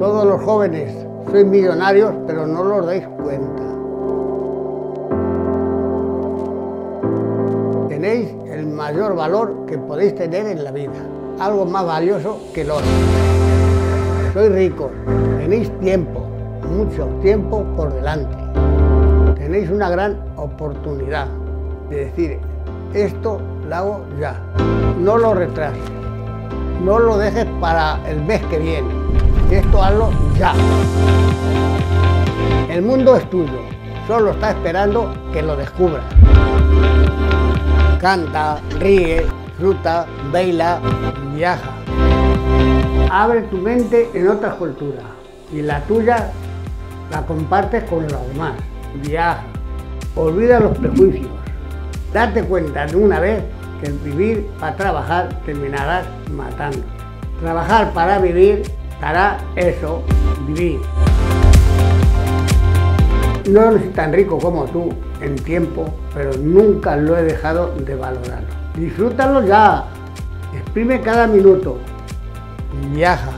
Todos los jóvenes sois millonarios, pero no los dais cuenta. Tenéis el mayor valor que podéis tener en la vida, algo más valioso que el oro. Sois ricos, tenéis tiempo, mucho tiempo por delante. Tenéis una gran oportunidad de decir, esto lo hago ya, no lo retrases, no lo dejes para el mes que viene, esto hazlo ya. El mundo es tuyo, solo está esperando que lo descubras. Canta, ríe, disfruta, baila, viaja. Abre tu mente en otras culturas y la tuya la compartes con los demás. Viaja, olvida los prejuicios. Date cuenta de una vez que vivir para trabajar terminarás matando. Trabajar para vivir hará eso, vivir. No soy tan rico como tú en tiempo, pero nunca lo he dejado de valorar. Disfrútalo ya, exprime cada minuto, viaja,